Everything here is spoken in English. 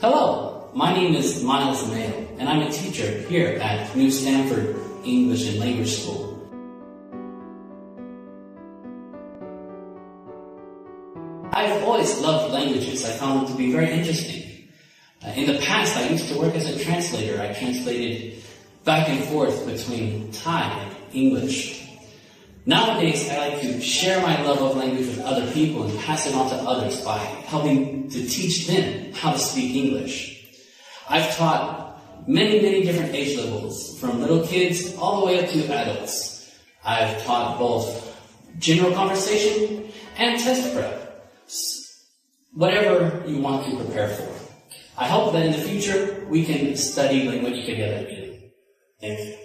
Hello, my name is Miles Mayo, and I'm a teacher here at New Stamford English and Language School. I've always loved languages. I found them to be very interesting. Uh, in the past, I used to work as a translator. I translated back and forth between Thai and English. Nowadays, I like to share my love of language with other people and pass it on to others by helping to teach them how to speak English. I've taught many, many different age levels, from little kids all the way up to adults. I've taught both general conversation and test prep whatever you want to prepare for. I hope that in the future we can study language together again. Thank you.